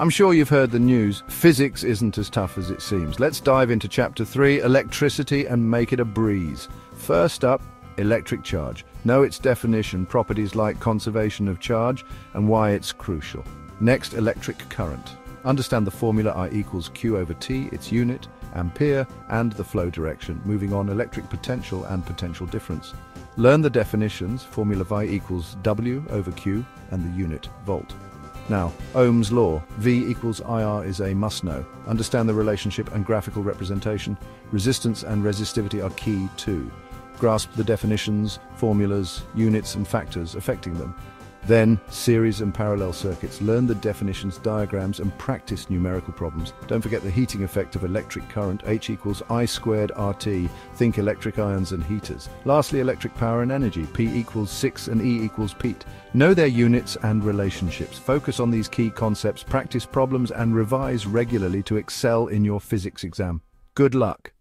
I'm sure you've heard the news. Physics isn't as tough as it seems. Let's dive into Chapter 3, Electricity, and make it a breeze. First up, electric charge. Know its definition, properties like conservation of charge, and why it's crucial. Next, electric current. Understand the formula I equals Q over T, its unit, ampere, and the flow direction. Moving on, electric potential and potential difference. Learn the definitions, formula Vi equals W over Q, and the unit, volt. Now, Ohm's law, V equals IR is a must-know. Understand the relationship and graphical representation. Resistance and resistivity are key too. Grasp the definitions, formulas, units and factors affecting them. Then, series and parallel circuits. Learn the definitions, diagrams, and practice numerical problems. Don't forget the heating effect of electric current, H equals I squared RT. Think electric ions and heaters. Lastly, electric power and energy, P equals VI and E equals Pt. Know their units and relationships. Focus on these key concepts, practice problems, and revise regularly to excel in your physics exam. Good luck!